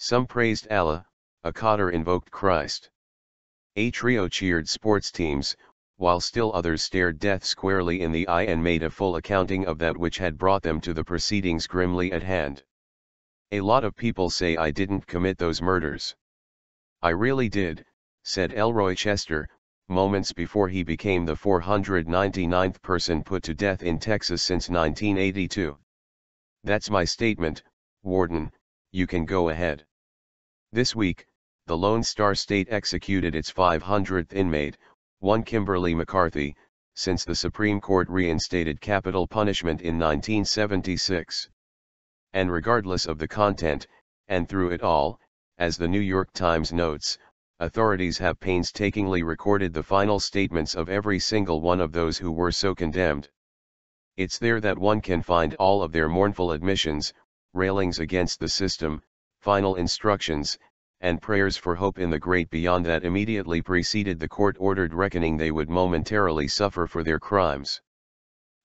Some praised Allah, a cotter invoked Christ. A trio cheered sports teams, while still others stared death squarely in the eye and made a full accounting of that which had brought them to the proceedings grimly at hand. A lot of people say I didn't commit those murders. I really did, said Elroy Chester, moments before he became the 499th person put to death in Texas since 1982. That's my statement, Warden, you can go ahead. This week, the Lone Star State executed its 500th inmate, one Kimberly McCarthy, since the Supreme Court reinstated capital punishment in 1976. And regardless of the content, and through it all, as the New York Times notes, authorities have painstakingly recorded the final statements of every single one of those who were so condemned. It's there that one can find all of their mournful admissions, railings against the system, final instructions, and prayers for hope in the great beyond that immediately preceded the court-ordered reckoning they would momentarily suffer for their crimes.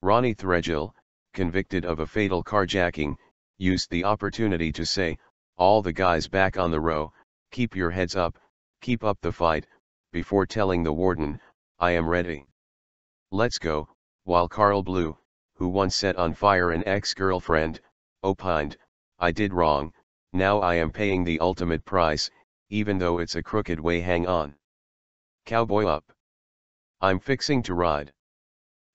Ronnie Threadgill, convicted of a fatal carjacking, used the opportunity to say, all the guys back on the row, keep your heads up, keep up the fight, before telling the warden, I am ready. Let's go, while Carl Blue, who once set on fire an ex-girlfriend, opined, I did wrong, now I am paying the ultimate price, even though it's a crooked way hang on. Cowboy up. I'm fixing to ride.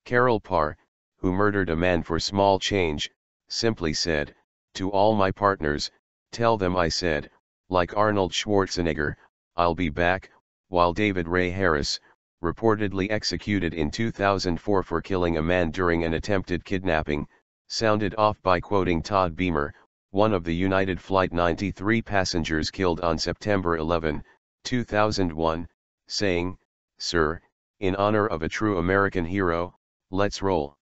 Carroll Parr, who murdered a man for small change, simply said, to all my partners, tell them I said, like Arnold Schwarzenegger, I'll be back, while David Ray Harris, reportedly executed in 2004 for killing a man during an attempted kidnapping, sounded off by quoting Todd Beamer, one of the United Flight 93 passengers killed on September 11, 2001, saying, Sir, in honor of a true American hero, let's roll.